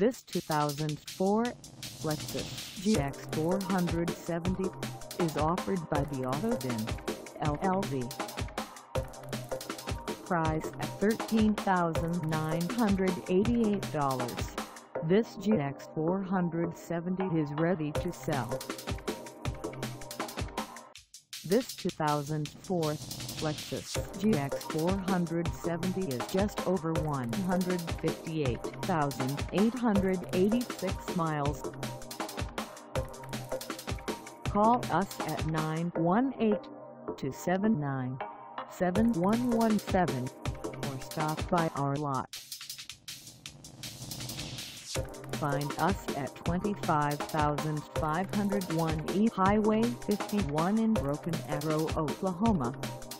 This 2004 Lexus GX 470 is offered by the Auto Bin LLC. Price at $13,988. This GX 470 is ready to sell. This 2004 Lexus GX 470 is just over 158,886 miles. Call us at 918-279-7117 or stop by our lot. Find us at 25501 E Highway 51 in Broken Arrow, Oklahoma